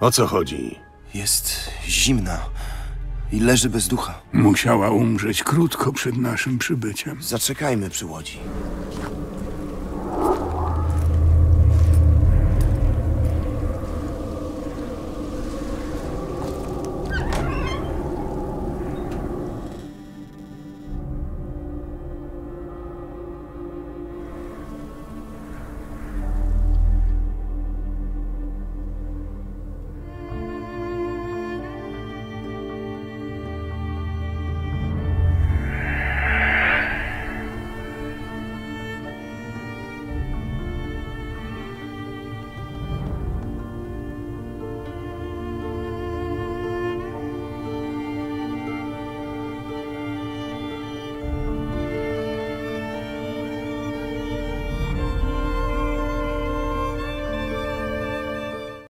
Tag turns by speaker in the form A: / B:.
A: O co chodzi?
B: Jest zimna i leży bez ducha.
C: Musiała umrzeć krótko przed naszym przybyciem.
B: Zaczekajmy przy łodzi.